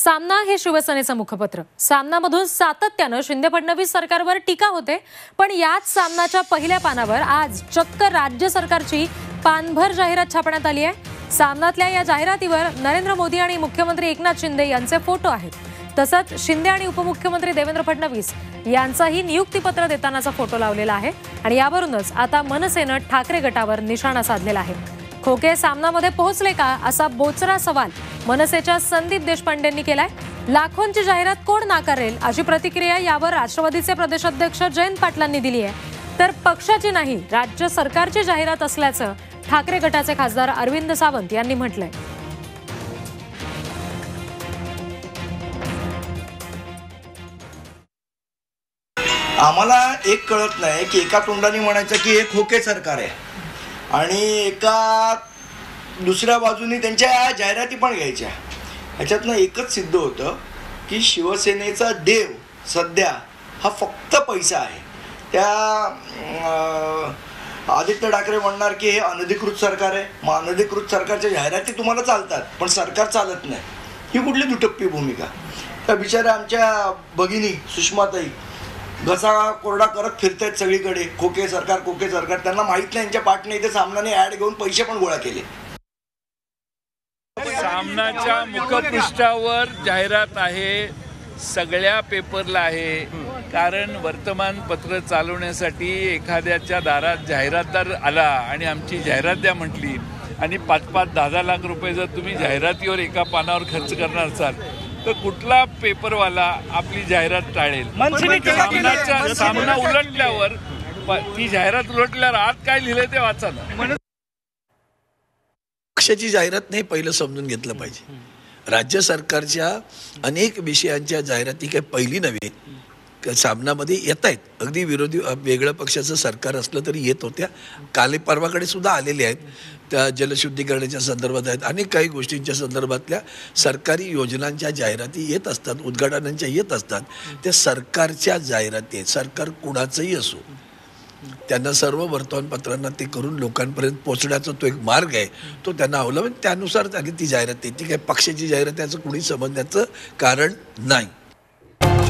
सामना हे शिवसेनेचं मुखपत्र. सामनामधून सातत्यानं शिंदे फडणवीस सरकारवर टीका होते पण याच सामनाच्या पहिल्या पानावर आज चक्क राज्य सरकारची पानभर जाहिरात छापण्यात आली आहे. सामनातल्या या जाहिरातीवर नरेंद्र मोदी आणि मुख्यमंत्री एकनाथ शिंदे यांचे फोटो आहेत. तसंच शिंदे आणि उपमुख्यमंत्री देवेंद्र फडणवीस यांचाही नियुक्तीपत्र देतानाचा फोटो लावलेला आहे. आणि यावरूनच आता मनसेनं ठाकरे गटावर निशाणा साधलेला आहे. खोके सामनामध्ये पोहोचले का असा बोचरा सवाल मनसेच्या संदीप देशपांडेंनी केलाय. लाखोंची जाहिरात कोण नाकारेल अशी प्रतिक्रिया यावर राष्ट्रवादीचे प्रदेशाध्यक्ष जयंत पाटलांनी दिली आहे. तर पक्षाची नाही राज्य सरकारची जाहिरात असल्याचं ठाकरे गटाचे खासदार अरविंद सावंत यांनी म्हटलंय. आम्हाला एक कळत नाही की एका तोंडाने म्हणायचं की हे खोके सरकार आहे. आणि एका दुसऱ्या बाजूने त्यांच्या जाहिराती पण घ्यायच्या. ह्याच्यातनं एकच सिद्ध होतं की शिवसेनेचा देव सध्या हा फक्त पैसा आहे. त्या आदित्य ठाकरे म्हणणार की हे अनधिकृत सरकार आहे. मग अनधिकृत सरकारच्या जाहिराती तुम्हाला चालतात पण सरकार चालत नाही. ही कुठली दुटप्पी भूमिका? त्या बिचाऱ्या आमच्या भगिनी सुषमाताई घसा कोरडा करत फिरतायत सगळीकडे. खोके सरकार खोके सरकार. त्यांना माहीत नाही यांच्या पाठने इथे सामनाने ऍड घेऊन पैसे पण गोळा केले. सामनाच्या मुखपृष्ठावर जाहिरात आहे सगळ्या पेपरला आहे. कारण वर्तमानपत्र चालवण्यासाठी एखाद्याच्या दारात जाहिरातदार आला आणि आमची जाहिरात द्या म्हटली. आणि पाच पाच दहा दहा लाख रुपये जर तुम्ही जाहिरातीवर एका पानावर खर्च करणार असाल तर कुठला पेपरवाला आपली जाहिरात टाळेल? सामनाच्या सामना उलटल्यावर ती जाहिरात उलटल्यावर आत काय लिहिलंय ते वाचा ना. पक्षाची जाहिरात नाही पहिलं समजून घेतलं पाहिजे. राज्य सरकारच्या अनेक विषयांच्या जाहिराती काही पहिली नव्हे सामनामध्ये येत आहेत अगदी विरोधी वेगळ्या वेगळं पक्षाचं सरकार असलं तरी येत होत्या. काले परवाकडे सुद्धा आलेले आहेत. त्या जलशुद्धीकरणाच्या संदर्भात आहेत. अनेक काही गोष्टींच्या संदर्भातल्या सरकारी योजनांच्या जाहिराती येत असतात उद्घाटनांच्या येत असतात. त्या सरकारच्या जाहिराती आहेत. सरकार कुणाचंही असो. त्यांना सर्व वर्तमानपत्रांना ते करून लोकांपर्यंत पोचण्याचा तो एक मार्ग आहे. तो त्यांना अवलंबून त्यानुसार त्यांनी ती जाहिरात आहे ती काही पक्षाची जाहिरात त्याचं याचं कुणी समजण्याचं कारण नाही.